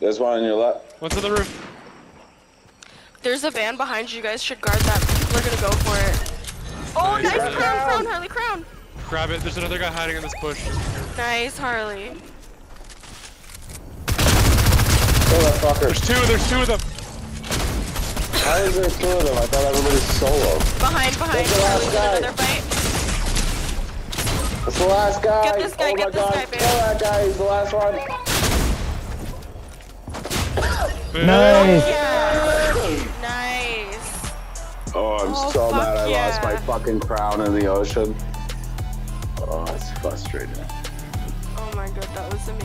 There's one on your left. One's on the roof. There's a van behind you. You guys should guard that. People are gonna go for it. Oh, Nice, nice, Harley. crown, crown, Harley, crown. Grab it. There's another guy hiding in this bush. Nice, Harley. Kill that fucker. There's two. There's two of them. How is there two of them? I thought everybody's solo. Behind, behind. That's the last guy. Another fight. That's the last guy. Get this guy, oh get my this god. guy, babe. Kill that guy. He's the last one. Nice. Yeah. Nice. Oh, I'm Oh, so mad I lost my fucking crown in the ocean. Oh, it's frustrating. Oh my god, that was amazing.